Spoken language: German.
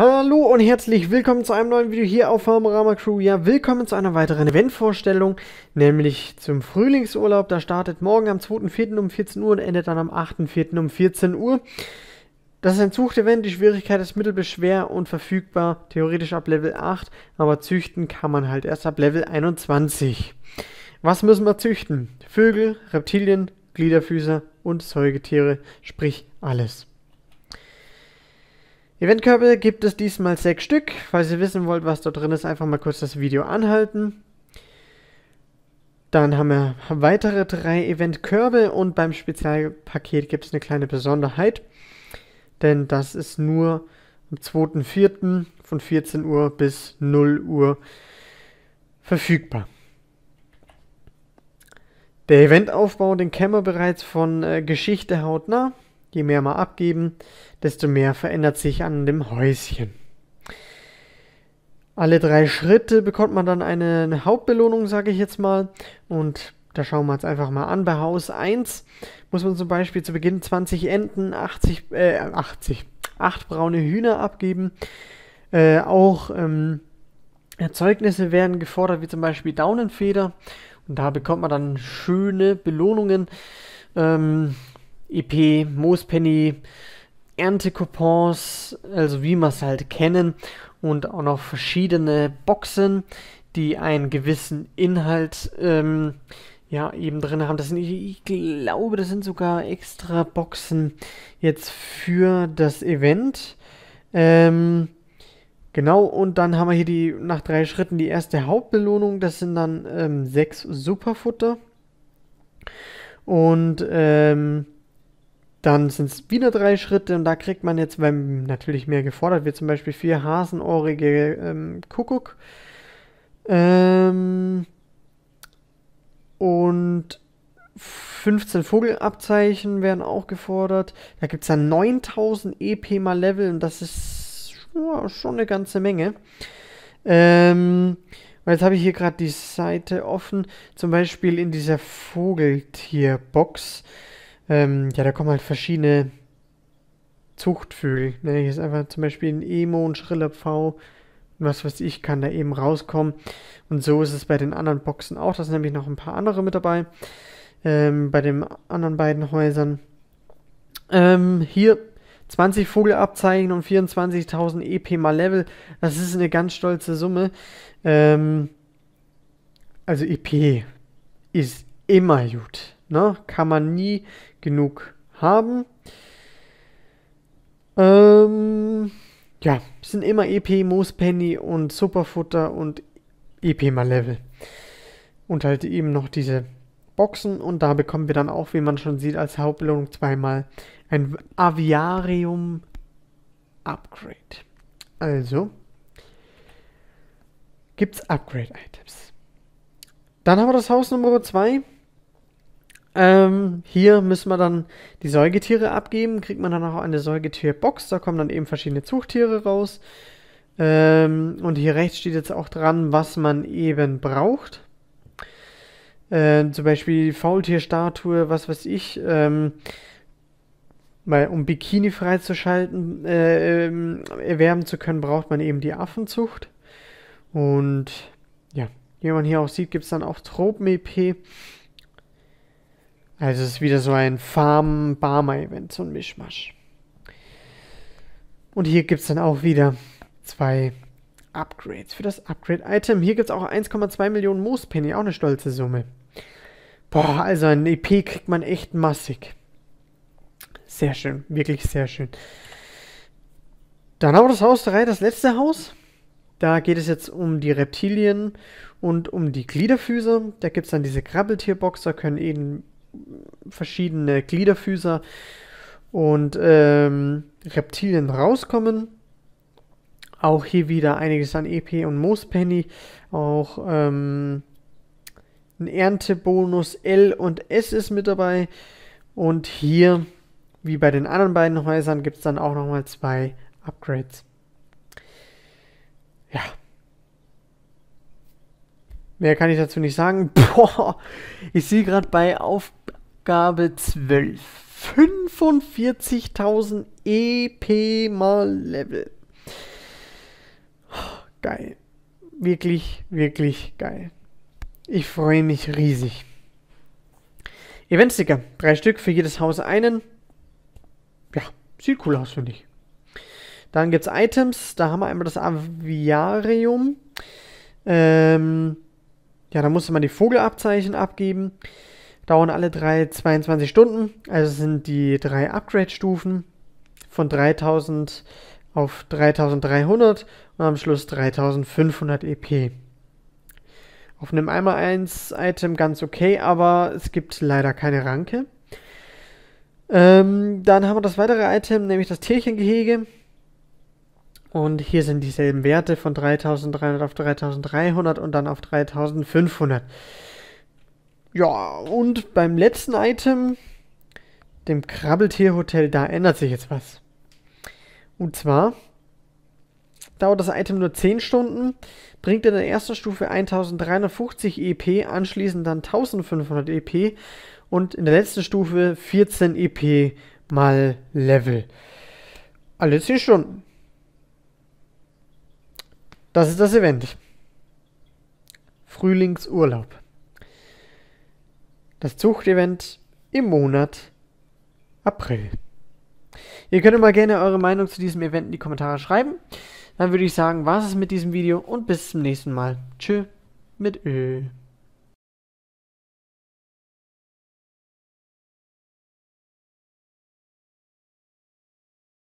Hallo und herzlich willkommen zu einem neuen Video hier auf Farmerama Crew. Ja, willkommen zu einer weiteren Eventvorstellung, nämlich zum Frühlingsurlaub. Da startet morgen am 2.4. um 14 Uhr und endet dann am 8.4. um 14 Uhr. Das ist ein Zuchtevent, die Schwierigkeit ist mittel bis schwer und verfügbar, theoretisch ab Level 8, aber züchten kann man halt erst ab Level 21. Was müssen wir züchten? Vögel, Reptilien, Gliederfüßer und Säugetiere, sprich alles. Eventkörbe gibt es diesmal sechs Stück. Falls ihr wissen wollt, was da drin ist, einfach mal kurz das Video anhalten. Dann haben wir weitere drei Eventkörbe und beim Spezialpaket gibt es eine kleine Besonderheit. Denn das ist nur am 2.4. von 14 Uhr bis 0 Uhr verfügbar. Der Eventaufbau, den kennen wir bereits von äh, Geschichte hautnah. Je mehr wir abgeben, desto mehr verändert sich an dem Häuschen. Alle drei Schritte bekommt man dann eine Hauptbelohnung, sage ich jetzt mal. Und da schauen wir uns einfach mal an. Bei Haus 1 muss man zum Beispiel zu Beginn 20 Enten, 80, äh, 80, 8 braune Hühner abgeben. Äh, auch ähm, Erzeugnisse werden gefordert, wie zum Beispiel Daunenfeder. Und da bekommt man dann schöne Belohnungen. Ähm, EP, Moospenny, Erntecoupons, also wie wir es halt kennen, und auch noch verschiedene Boxen, die einen gewissen Inhalt ähm, ja eben drin haben. Das sind, ich glaube, das sind sogar extra Boxen jetzt für das Event. Ähm, genau, und dann haben wir hier die nach drei Schritten die erste Hauptbelohnung. Das sind dann ähm, sechs Superfutter. Und ähm, dann sind es wieder drei Schritte und da kriegt man jetzt, wenn natürlich mehr gefordert wird, zum Beispiel vier hasenohrige ähm, Kuckuck. Ähm, und 15 Vogelabzeichen werden auch gefordert. Da gibt es dann 9000 EP mal Level und das ist ja, schon eine ganze Menge. Ähm, jetzt habe ich hier gerade die Seite offen. Zum Beispiel in dieser Vogeltierbox. Ähm, ja, da kommen halt verschiedene Zuchtvögel. Ne? Hier ist einfach zum Beispiel ein Emo, ein schriller Pfau, was weiß ich, kann da eben rauskommen. Und so ist es bei den anderen Boxen auch. Da sind nämlich noch ein paar andere mit dabei. Ähm, bei den anderen beiden Häusern. Ähm, hier 20 Vogelabzeichen und 24.000 EP mal Level. Das ist eine ganz stolze Summe. Ähm, also EP ist immer gut. Ne? Kann man nie genug haben. Ähm, ja, sind immer EP, Moospenny und Superfutter und EP mal Level. Und halt eben noch diese Boxen und da bekommen wir dann auch, wie man schon sieht, als Hauptbelohnung zweimal ein Aviarium Upgrade. Also gibt es Upgrade-Items. Dann haben wir das Haus Nummer 2. Ähm, hier müssen wir dann die Säugetiere abgeben, kriegt man dann auch eine Säugetierbox, da kommen dann eben verschiedene Zuchttiere raus. Ähm, und hier rechts steht jetzt auch dran, was man eben braucht. Äh, zum Beispiel Faultierstatue, was weiß ich. Ähm, weil um Bikini freizuschalten, äh, ähm, erwerben zu können, braucht man eben die Affenzucht. Und ja, wie man hier auch sieht, gibt es dann auch Tropen-EP. Also es ist wieder so ein Farm-Barmer-Event, so ein Mischmasch. Und hier gibt es dann auch wieder zwei Upgrades für das Upgrade-Item. Hier gibt es auch 1,2 Millionen Moospenny, auch eine stolze Summe. Boah, also ein EP kriegt man echt massig. Sehr schön, wirklich sehr schön. Dann haben wir das Haus 3, das letzte Haus. Da geht es jetzt um die Reptilien und um die Gliederfüßer. Da gibt es dann diese Krabbeltierbox, können eben verschiedene Gliederfüßer und ähm, Reptilien rauskommen. Auch hier wieder einiges an EP und Moospenny. Auch ähm, ein Erntebonus L und S ist mit dabei. Und hier, wie bei den anderen beiden Häusern, gibt es dann auch nochmal zwei Upgrades. Ja. Mehr kann ich dazu nicht sagen. Boah, ich sehe gerade bei Aufgabe 12 45.000 EP mal Level. geil. Wirklich, wirklich geil. Ich freue mich riesig. Eventsticker. Drei Stück für jedes Haus einen. Ja, sieht cool aus, finde ich. Dann gibt es Items. Da haben wir einmal das Aviarium. Ähm, ja, da musste man die Vogelabzeichen abgeben. Dauern alle drei 22 Stunden. Also sind die drei Upgrade-Stufen von 3000 auf 3300 und am Schluss 3500 EP. Auf einem 1x1-Item ganz okay, aber es gibt leider keine Ranke. Ähm, dann haben wir das weitere Item, nämlich das Tierchengehege. Und hier sind dieselben Werte von 3300 auf 3300 und dann auf 3500. Ja, und beim letzten Item, dem Krabbeltierhotel, da ändert sich jetzt was. Und zwar dauert das Item nur 10 Stunden, bringt in der ersten Stufe 1350 EP, anschließend dann 1500 EP und in der letzten Stufe 14 EP mal Level. Alle 10 Stunden. Das ist das Event. Frühlingsurlaub. Das Zuchtevent im Monat April. Ihr könnt mal gerne eure Meinung zu diesem Event in die Kommentare schreiben. Dann würde ich sagen, war es mit diesem Video und bis zum nächsten Mal. Tschö mit Ö.